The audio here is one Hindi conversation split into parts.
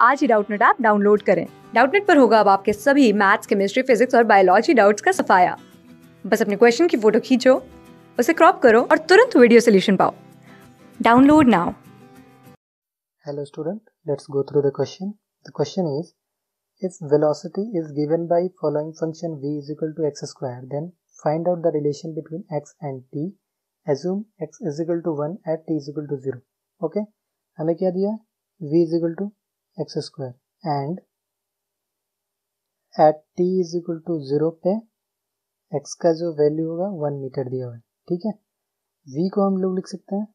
आज ही डाउटनेट ऐप डाउनलोड करें। डाउटनेट पर होगा अब आपके सभी मैथ्स केमिस्ट्री फिजिक्स और बायोलॉजी डाउट्स का सफाया। बस अपने क्वेश्चन की फ़ोटो खींचो, उसे क्रॉप करो और तुरंत वीडियो सोल्यूशन पाओ। Download now hello student let's go through the question the question is if velocity is given by following function v is then find out the relation between x and t. Assume x 1 at t 0 okay हमें क्या दिया? v x square. And at t is equal to 0 पे x का जो वैल्यू होगा वन मीटर दिया हुआ है। ठीक है? V को हम लोग लिख सकते हैं।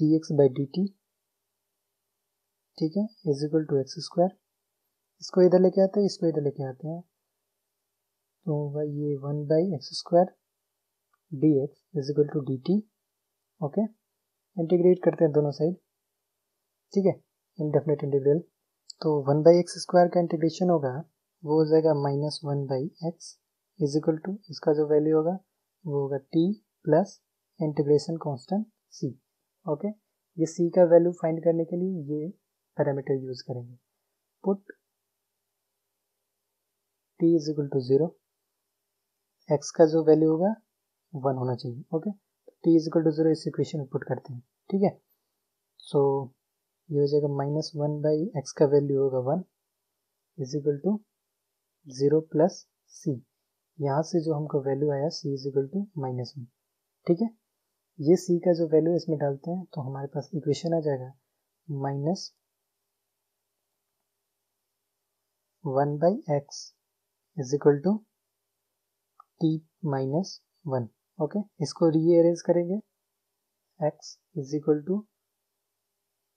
dx by dt ठीक है? Is equal to x square इसको इधर लेके आते हैं, इसको इधर लेके आते हैं। तो होगा ये one by x square D x is equal to D T okay integrate करते हैं दोनों साइड ठीक है? इनडेफिनेट इंटीग्रल तो वन बाई एक्स स्क्वायर का इंटीग्रेशन होगा, वो हो जाएगा minus one by x is equal to इसका जो वैल्यू होगा, वो होगा टी प्लस इंटीग्रेशन कांस्टेंट सी ओके ये सी का वैल्यू फाइंड करने के लिए ये पैरामीटर यूज़ करेंगे। Put T is equal to zero x का जो वैल्यू होगा वन होना चाहिए okay t is equal to zero इस इक्वेशन में पुट करते हैं, ठीक है? सो ये हो जाएगा माइनस वन बाई एक्स का वैल्यू होगा one is equal to zero plus c यहाँ से जो हमको वैल्यू आया c is equal to minus one ठीक है? ये सी का जो वैल्यू इसमें डालते हैं तो हमारे पास इक्वेशन आ जाएगा। Minus one by x is equal to t minus one okay इसको रीअरेंज करेंगे। X is equal to